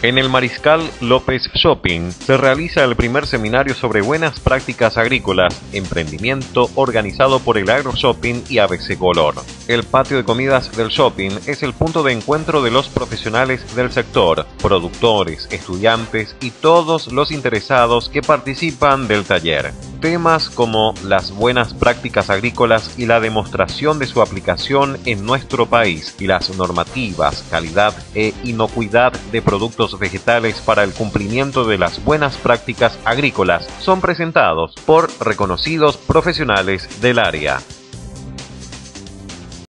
En el Mariscal López Shopping se realiza el primer seminario sobre buenas prácticas agrícolas, emprendimiento organizado por el Agro Shopping y ABC Color. El patio de comidas del shopping es el punto de encuentro de los profesionales del sector, productores, estudiantes y todos los interesados que participan del taller. Temas como las buenas prácticas agrícolas y la demostración de su aplicación en nuestro país y las normativas, calidad e inocuidad de productos vegetales para el cumplimiento de las buenas prácticas agrícolas son presentados por reconocidos profesionales del área.